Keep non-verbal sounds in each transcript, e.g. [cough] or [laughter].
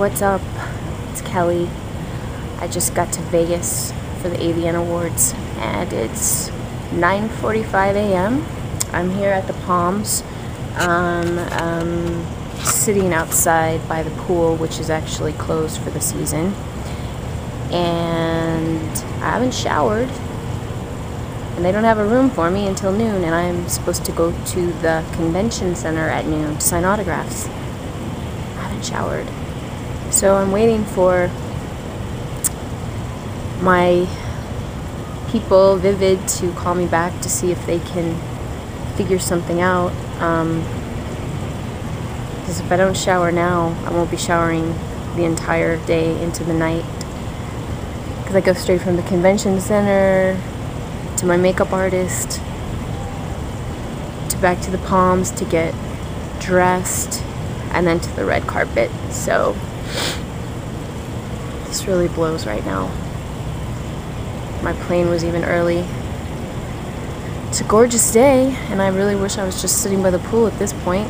What's up? It's Kelli. I just got to Vegas for the AVN Awards and it's 9.45 a.m. I'm here at the Palms, um, um, sitting outside by the pool, which is actually closed for the season. And I haven't showered. And they don't have a room for me until noon, and I'm supposed to go to the convention center at noon to sign autographs. I haven't showered. So I'm waiting for my people, Vivid, to call me back to see if they can figure something out. Um, because if I don't shower now, I won't be showering the entire day into the night. Because I go straight from the convention center to my makeup artist to back to the Palms to get dressed and then to the red carpet. So this really blows right now. My plane was even early. It's a gorgeous day, and I really wish I was just sitting by the pool at this point.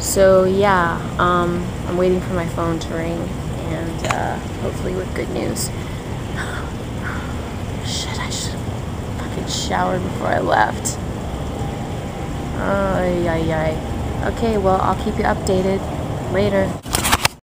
So yeah, um, I'm waiting for my phone to ring, and uh, hopefully with good news. [sighs] Shit, I should have fucking showered before I left. Ay, ay, ay. Okay, well, I'll keep you updated later.